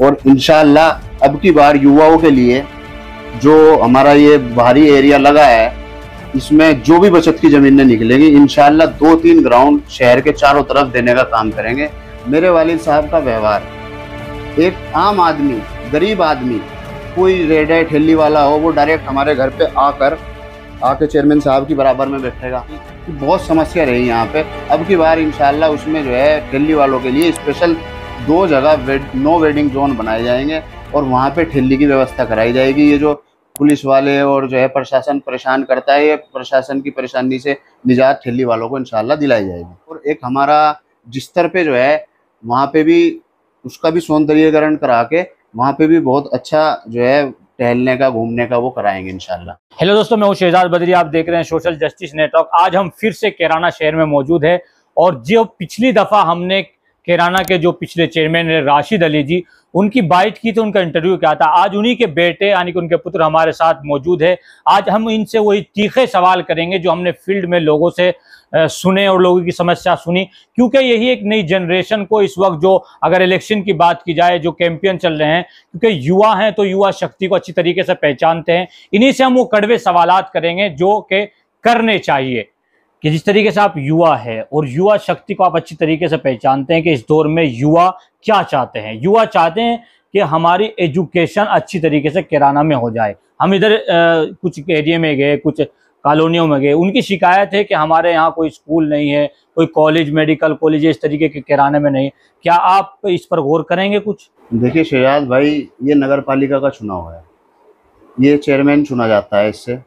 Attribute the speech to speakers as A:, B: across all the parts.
A: और इनशाला अब की बार युवाओं के लिए जो हमारा ये बाहरी एरिया लगा है, इसमें जो भी बचत की जमीनें निकलेंगी इनशाला दो तीन ग्राउंड शहर के चारों तरफ़ देने का काम करेंगे। मेरे वालिद साहब का व्यवहार, एक आम आदमी, गरीब आदमी, कोई रेड है, ठेली वाला हो, वो डायरेक्ट हमारे घर पे आकर, आके चेयरमैन साहब की बराबर में बैठेगा। बहुत समस्या रही यहाँ पे। अब की बार इंशाल्लाह उसमें जो है, ठेली वालों के लिए स्पेशल दो जगह वेड, नो वेडिंग जोन बनाए जाएँगे और वहाँ पे ठेली की व्यवस्था कराई जाएगी। ये जो पुलिस वाले और जो है प्रशासन परेशान करता है ये प्रशासन की परेशानी से निजात ठेली वालों को इंशाल्लाह दिलाई जाएगी। और एक हमारा जिस स्तर पे जो है वहाँ पे भी उसका भी सौंदर्यकरण करा के वहाँ पे भी बहुत अच्छा जो है टहलने का घूमने का वो कराएँगे इनशाला
B: हेलो दोस्तों मैं हूँ शहजाद बदरी। आप देख रहे हैं सोशल जस्टिस नेटवर्क आज हम फिर से कैराना शहर में मौजूद है और जो पिछली दफ़ा हमने कैराना के जो पिछले चेयरमैन है, राशिद अली जी, उनकी बाइट की थी उनका इंटरव्यू क्या था? आज उन्हीं के बेटे, यानी कि उनके पुत्र हमारे साथ मौजूद है। आज हम इनसे वही तीखे सवाल करेंगे जो हमने फ़ील्ड में लोगों से सुने और लोगों की समस्या सुनी। क्योंकि यही एक नई जनरेशन को इस वक्त जो अगर इलेक्शन की बात की जाए, जो कैंपियन चल रहे हैं, क्योंकि युवा हैं तो युवा शक्ति को अच्छी तरीके से पहचानते हैं। इन्हीं से हम वो कड़वे सवाल करेंगे जो कि करने चाहिए। कि जिस तरीके से आप युवा है और युवा शक्ति को आप अच्छी तरीके से पहचानते हैं कि इस दौर में युवा क्या चाहते हैं। युवा चाहते हैं कि हमारी एजुकेशन अच्छी तरीके से किराना में हो जाए। हम इधर कुछ एरिया में गए, कुछ कॉलोनियों में गए, उनकी शिकायत है कि हमारे यहाँ कोई स्कूल नहीं है, कोई कॉलेज, मेडिकल कॉलेज इस तरीके के किराने में नहीं क्या आप इस पर गौर करेंगे कुछ?
A: देखिए शहजाद भाई, ये नगर पालिका का चुनाव है। ये चेयरमैन चुना जाता है इससे।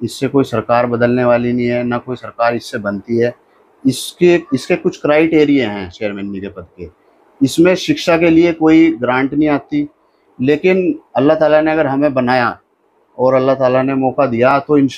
A: इससे कोई सरकार बदलने वाली नहीं है, ना कोई सरकार इससे बनती है। इसके इसके कुछ क्राइटेरिया हैं चेयरमैन के पद के। इसमें शिक्षा के लिए कोई ग्रांट नहीं आती, लेकिन अल्लाह ताला ने अगर हमें बनाया और अल्लाह ताला ने मौका दिया तो इन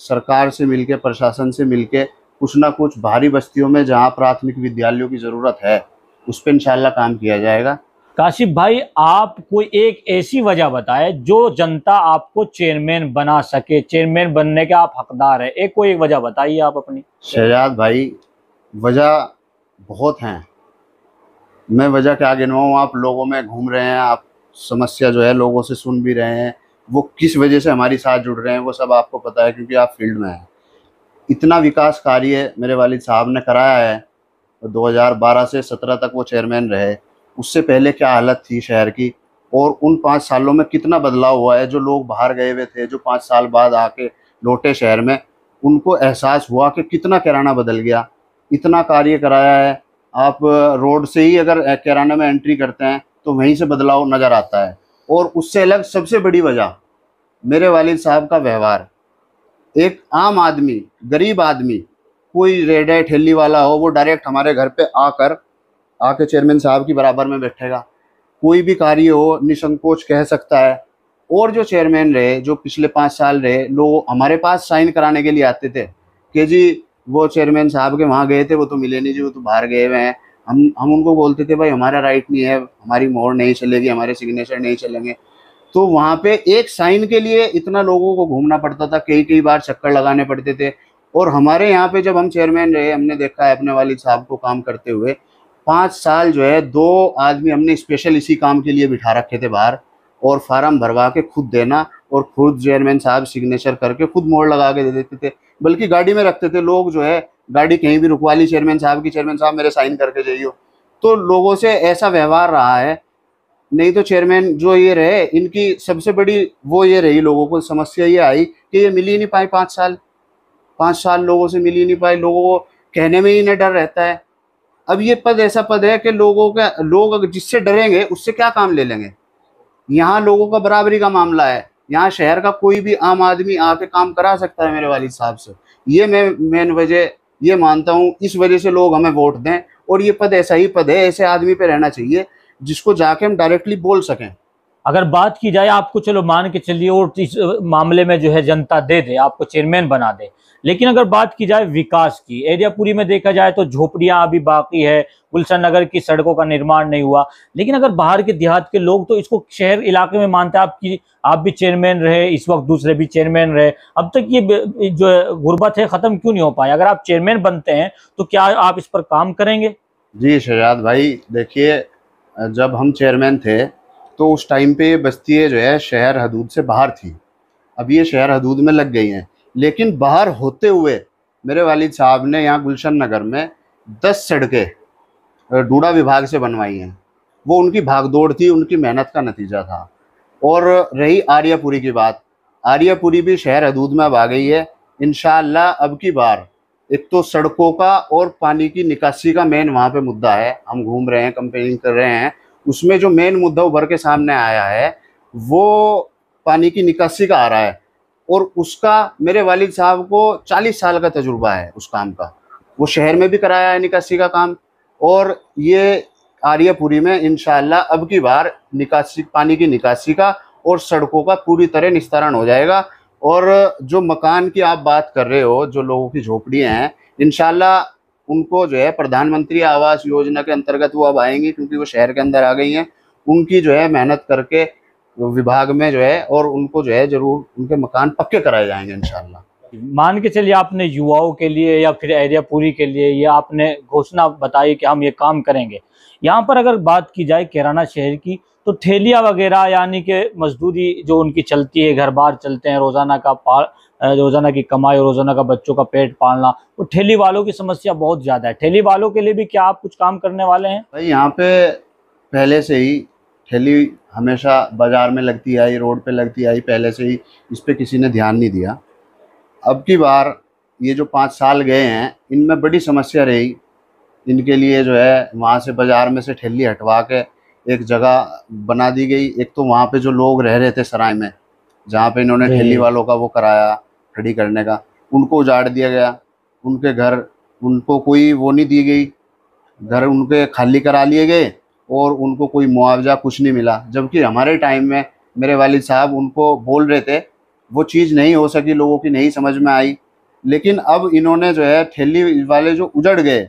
A: सरकार से मिलके, प्रशासन से मिलके कुछ ना कुछ भारी बस्तियों में जहाँ प्राथमिक विद्यालयों की ज़रूरत है, उस पर इंशाल्लाह काम किया जाएगा।
B: काशिफ भाई, आप कोई एक ऐसी वजह बताए जो जनता आपको चेयरमैन बना सके। चेयरमैन बनने के आप हकदार है। एक कोई एक वजह बताइए आप अपनी।
A: शहजाद भाई, वजह बहुत हैं। मैं वजह क्या गिनवाऊँ आप लोगों में घूम रहे हैं, आप समस्या जो है लोगों से सुन भी रहे हैं। वो किस वजह से हमारी साथ जुड़ रहे हैं, वो सब आपको पता है क्योंकि आप फ़ील्ड में हैं। इतना विकास कार्य मेरे वालिद साहब ने कराया है। 2012 से 17 तक वो चेयरमैन रहे। उससे पहले क्या हालत थी शहर की? और उन पाँच सालों में कितना बदलाव हुआ है? जो लोग बाहर गए हुए थे, जो पाँच साल बाद आके लौटे शहर में, उनको एहसास हुआ कि कितना किराना बदल गया? इतना कार्य कराया है। आप रोड से ही अगर किराना में एंट्री करते हैं तो वहीं से बदलाव नज़र आता है। और उससे अलग सबसे बड़ी वजह, मेरे वालिद साहब का व्यवहार। एक आम आदमी, गरीब आदमी, कोई रेड ठेली वाला हो, वो डायरेक्ट हमारे घर पे आकर आके चेयरमैन साहब की बराबर में बैठेगा। कोई भी कार्य हो, निसंकोच कह सकता है। और जो चेयरमैन रहे, जो पिछले पाँच साल रहे, लोग हमारे पास साइन कराने के लिए आते थे कि जी, वो चेयरमैन साहब के वहाँ गए थे, वो तो मिले नहीं जी, वो तो बाहर गए हुए हैं। हम हम उनको बोलते थे, भाई, हमारा राइट नहीं है, हमारी मोहर नहीं चलेगी, हमारे सिग्नेचर नहीं चलेंगे। तो वहाँ पे एक साइन के लिए इतना लोगों को घूमना पड़ता था, कई कई बार चक्कर लगाने पड़ते थे। और हमारे यहाँ पे जब हम चेयरमैन रहे, हमने देखा है अपने वालिद साहब को काम करते हुए पाँच साल जो है, दो आदमी हमने स्पेशल इसी काम के लिए बिठा रखे थे बाहर और फार्म भरवा के खुद देना और खुद चेयरमैन साहब सिग्नेचर करके खुद मोड़ लगा के दे देते थे। बल्कि गाड़ी में रखते थे, लोग जो है, गाड़ी कहीं भी रुकवा ली चेयरमैन साहब की चेयरमैन साहब मेरे साइन करके जाइए तो लोगों से ऐसा व्यवहार रहा है, नहीं तो चेयरमैन जो ये रहे, इनकी सबसे बड़ी वो ये रही लोगों को, समस्या ये आई कि ये मिल ही नहीं पाई पाँच साल। पाँच साल लोगों से मिल ही नहीं पाए, लोगों को कहने में ही इन्हें डर रहता है। अब ये पद ऐसा पद है कि लोगों का, लोग जिससे डरेंगे, उससे क्या काम ले लेंगे? यहाँ लोगों का बराबरी का मामला है। यहाँ शहर का कोई भी आम आदमी आके काम करा सकता है मेरे वाली साहब से। ये मैं, मेन वजह, ये मानता हूँ, इस वजह से लोग हमें वोट दें और ये पद ऐसा ही पद है, ऐसे आदमी पे रहना चाहिए जिसको जाके हम डायरेक्टली बोल सकें।
B: अगर बात की जाए आपको, चलो मान के चलिए और इस मामले में जो है जनता दे दे, आपको चेयरमैन बना दे। लेकिन अगर बात की जाए विकास की एरियापुरी में देखा जाए तो झोपड़ियाँ अभी बाकी है, गुलशन नगर की सड़कों का निर्माण नहीं हुआ। लेकिन अगर बाहर के देहात के लोग तो इसको शहर इलाके में मानते हैं आपकी आप भी चेयरमैन रहे, इस वक्त दूसरे भी चेयरमैन रहे। अब तक ये जो गुर्बत है, ख़त्म क्यों नहीं हो पाया? अगर आप चेयरमैन बनते हैं तो क्या आप इस पर काम करेंगे?
A: जी, शहजाद भाई, देखिए, जब हम चेयरमैन थे तो उस टाइम पे ये बस्तियाँ जो है, शहर हदूद से बाहर थी। अब ये शहर हदूद में लग गई हैं। लेकिन बाहर होते हुए मेरे वालिद साहब ने यहाँ गुलशन नगर में दस सड़कें डूडा विभाग से बनवाई हैं। वो उनकी भागदौड़ थी, उनकी मेहनत का नतीजा था। और रही आर्यापुरी की बात। आर्यापुरी भी शहर हदूद में अब आ गई है। इन अब की बार एक तो सड़कों का और पानी की निकासी का मेन वहाँ पे मुद्दा है। हम घूम रहे हैं कंपेयरिंग कर रहे हैं। उसमें जो मेन मुद्दा उभर के सामने आया है, वो पानी की निकासी का आ रहा है। और उसका, मेरे वालिद साहब को 40 साल का तजुर्बा है उस काम का। वो शहर में भी कराया है निकासी का काम। और ये आर्यपुरी में इन अब की बार निकासी, पानी की निकासी का और सड़कों का पूरी तरह निस्तारण हो जाएगा। और जो मकान की आप बात कर रहे हो, जो लोगों की झोपड़ियाँ हैं इनशाला उनको जो है प्रधानमंत्री आवास योजना के अंतर्गत वो अब आएँगी क्योंकि वो शहर के अंदर आ गई हैं। उनकी जो है मेहनत करके विभाग में जो है और उनको जो है ज़रूर उनके मकान पक्के कराए जाएँगे इनशाला
B: मान के चलिए आपने युवाओं के लिए या फिर एरिया पूरी के लिए या आपने घोषणा बताई कि हम ये काम करेंगे। यहाँ पर अगर बात की जाए किराना शहर की तो ठेलिया वगैरह यानी कि मजदूरी जो उनकी चलती है घर बार चलते हैं, रोज़ाना का रोज़ाना की कमाई रोज़ाना का बच्चों का पेट पालना तो ठेली वालों की समस्या बहुत ज़्यादा है। ठेली वालों के लिए भी क्या आप कुछ काम करने वाले हैं?
A: भाई यहाँ पे पहले से ही ठेली हमेशा बाज़ार में लगती आई रोड पे लगती आई पहले से ही इस पर किसी ने ध्यान नहीं दिया। अब की बार ये जो पाँच साल गए हैं इनमें बड़ी समस्या रही। इनके लिए जो है वहाँ से बाज़ार में से ठेली हटवा के एक जगह बना दी गई। एक तो वहाँ पे जो लोग रह रहे थे सराय में जहाँ पे इन्होंने ठेली वालों का वो कराया खड़ी करने का। उनको उजाड़ दिया गया। उनके घर उनको कोई वो नहीं दी गई। घर उनके खाली करा लिए गए और उनको कोई मुआवजा कुछ नहीं मिला। जबकि हमारे टाइम में मेरे वालिद साहब उनको बोल रहे थे वो चीज़ नहीं हो सकी लोगों की नहीं समझ में आई। लेकिन अब इन्होंने जो है ठेली वाले जो उजड़ गए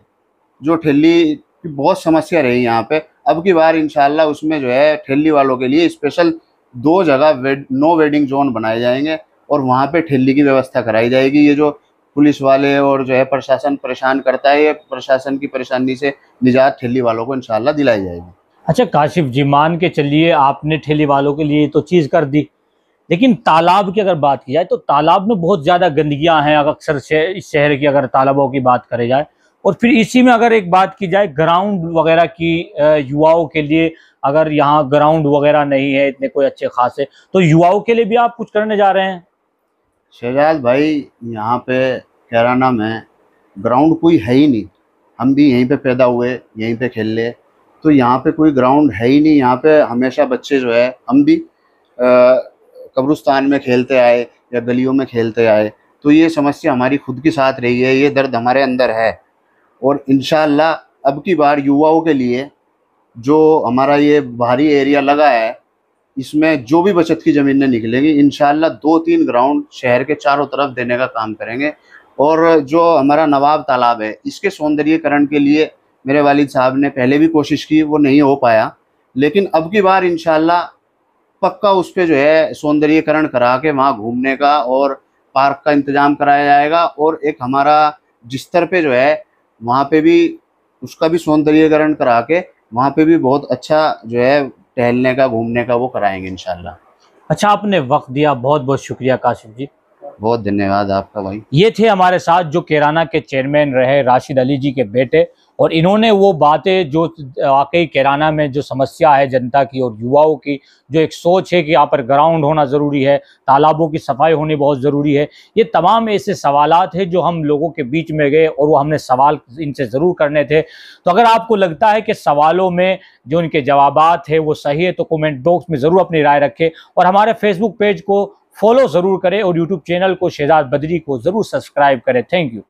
A: जो ठेली की बहुत समस्या रही यहाँ पे। अब की बार इंशाल्लाह उसमें जो है ठेली वालों के लिए स्पेशल दो जगह वेड, नो वेडिंग जोन बनाए जाएँगे। और वहाँ पे ठेली की व्यवस्था कराई जाएगी। ये जो पुलिस वाले और जो है प्रशासन परेशान करता है, ये प्रशासन की परेशानी से निजात ठेली वालों को इनशाला दिलाई जाएगी।
B: अच्छा काशिफ जी, मान के चलिए, आपने ठेली वालों के लिए तो चीज़ कर दी। लेकिन तालाब की अगर बात की जाए तो तालाब में बहुत ज़्यादा गंदगियाँ हैं अक्सर इस शहर की अगर तालाबों की बात करी जाए। और फिर इसी में अगर एक बात की जाए, ग्राउंड वगैरह की युवाओं के लिए अगर यहाँ ग्राउंड वगैरह नहीं है, इतने कोई अच्छे खासे तो युवाओं के लिए भी आप कुछ करने जा रहे हैं?
A: शहजाद भाई, यहाँ पे कैराना में ग्राउंड कोई है ही नहीं। हम भी यहीं पे पैदा हुए, यहीं पे खेल ले। तो यहाँ पे कोई ग्राउंड है ही नहीं। यहाँ पे हमेशा बच्चे जो है, हम भी कब्रिस्तान में खेलते आए या गलियों में खेलते आए। तो ये समस्या हमारी खुद के साथ रही है, ये दर्द हमारे अंदर है। और इन अब की बार युवाओं के लिए जो हमारा ये बाहरी एरिया लगा है इसमें जो भी बचत की ज़मीनें निकलेंगी इन दो तीन ग्राउंड शहर के चारों तरफ़ देने का काम करेंगे। और जो हमारा नवाब तालाब है, इसके सौंदर्यकरण के लिए मेरे वालिद साहब ने पहले भी कोशिश की, वो नहीं हो पाया। लेकिन अब की बार इन पक्का उस पर जो है सौंदर्यकरण करा के वहाँ घूमने का और पार्क का इंतज़ाम कराया जाएगा। और एक हमारा जिस्तर पे जो है, वहाँ पे भी उसका भी सौंदर्यकरण करा के वहाँ पे भी बहुत अच्छा जो है टहलने का घूमने का वो कराएँगे इनशाला
B: अच्छा आपने वक्त दिया बहुत बहुत शुक्रिया काशिफ जी।
A: बहुत धन्यवाद आपका भाई।
B: ये थे हमारे साथ जो केराना के चेयरमैन रहे राशिद अली जी के बेटे और इन्होंने वो बातें जो वाकई कैराना में जो समस्या है जनता की और युवाओं की, जो एक सोच है कि यहाँ पर ग्राउंड होना ज़रूरी है, तालाबों की सफ़ाई होनी बहुत ज़रूरी है, ये तमाम ऐसे सवाल हैं जो हम लोगों के बीच में गए और वो हमने सवाल इनसे ज़रूर करने थे। तो अगर आपको लगता है कि सवालों में जो इनके जवाब है वो सही है तो कमेंट बॉक्स में ज़रूर अपनी राय रखें और हमारे फेसबुक पेज को फॉलो ज़रूर करें और यूट्यूब चैनल को शहजाद बदरी को ज़रूर सब्सक्राइब करें। Thank you.